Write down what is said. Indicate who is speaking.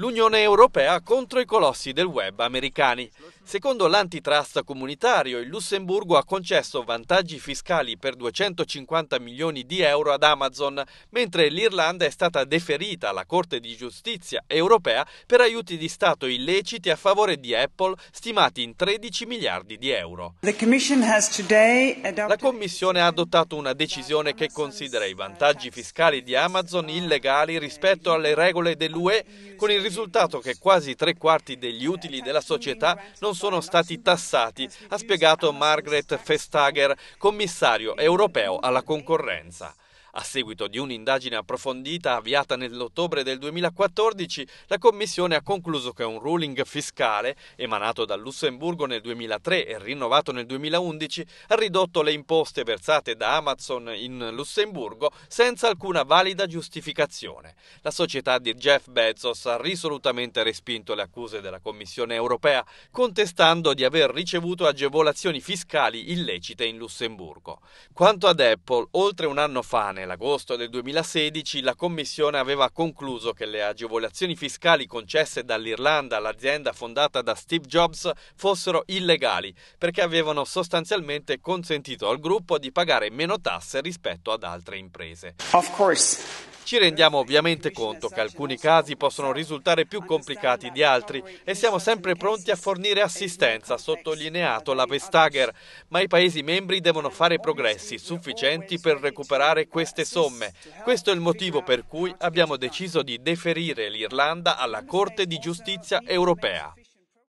Speaker 1: L'Unione Europea contro i colossi del web americani. Secondo l'antitrust comunitario, il Lussemburgo ha concesso vantaggi fiscali per 250 milioni di euro ad Amazon, mentre l'Irlanda è stata deferita alla Corte di giustizia europea per aiuti di Stato illeciti a favore di Apple, stimati in 13 miliardi di euro. La Commissione ha adottato una decisione che considera i vantaggi fiscali di Amazon illegali rispetto alle regole dell'UE, con il risultato che quasi tre quarti degli utili della società non sono stati tassati, ha spiegato Margaret Vestager, commissario europeo alla concorrenza. A seguito di un'indagine approfondita avviata nell'ottobre del 2014, la Commissione ha concluso che un ruling fiscale, emanato dal Lussemburgo nel 2003 e rinnovato nel 2011, ha ridotto le imposte versate da Amazon in Lussemburgo senza alcuna valida giustificazione. La società di Jeff Bezos ha risolutamente respinto le accuse della Commissione europea, contestando di aver ricevuto agevolazioni fiscali illecite in Lussemburgo. Quanto ad Apple, oltre un anno fa, nell'agosto del 2016 la Commissione aveva concluso che le agevolazioni fiscali concesse dall'Irlanda all'azienda fondata da Steve Jobs fossero illegali perché avevano sostanzialmente consentito al gruppo di pagare meno tasse rispetto ad altre imprese. Ci rendiamo ovviamente conto che alcuni casi possono risultare più complicati di altri e siamo sempre pronti a fornire assistenza, sottolineato la Vestager, ma i Paesi membri devono fare progressi sufficienti per recuperare queste somme. Questo è il motivo per cui abbiamo deciso di deferire l'Irlanda alla Corte di giustizia europea.